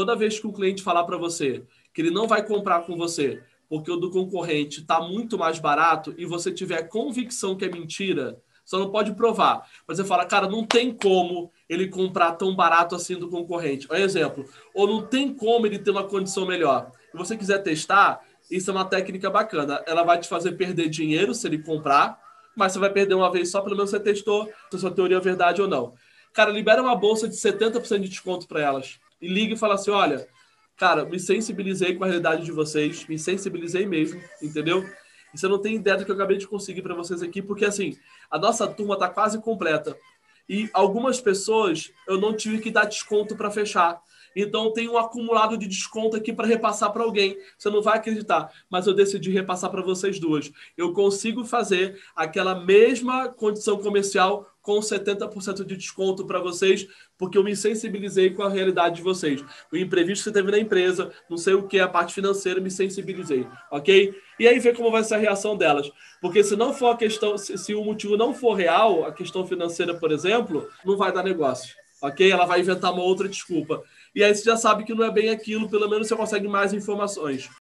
toda vez que o cliente falar para você que ele não vai comprar com você porque o do concorrente está muito mais barato e você tiver convicção que é mentira, só não pode provar. Mas você fala, cara, não tem como ele comprar tão barato assim do concorrente. Por exemplo, ou não tem como ele ter uma condição melhor. Se você quiser testar, isso é uma técnica bacana. Ela vai te fazer perder dinheiro se ele comprar, mas você vai perder uma vez só, pelo menos você testou se a sua teoria é verdade ou não. Cara, libera uma bolsa de 70% de desconto para elas. E liga e fala assim: olha, cara, me sensibilizei com a realidade de vocês, me sensibilizei mesmo, entendeu? E você não tem ideia do que eu acabei de conseguir para vocês aqui, porque assim, a nossa turma está quase completa. E algumas pessoas eu não tive que dar desconto para fechar. Então tem um acumulado de desconto aqui para repassar para alguém. Você não vai acreditar, mas eu decidi repassar para vocês duas. Eu consigo fazer aquela mesma condição comercial com 70% de desconto para vocês, porque eu me sensibilizei com a realidade de vocês. O imprevisto que teve na empresa, não sei o que, a parte financeira, me sensibilizei, ok? E aí ver como vai ser a reação delas. Porque se não for a questão, se, se o motivo não for real, a questão financeira, por exemplo, não vai dar negócio, ok? Ela vai inventar uma outra desculpa. E aí você já sabe que não é bem aquilo, pelo menos você consegue mais informações.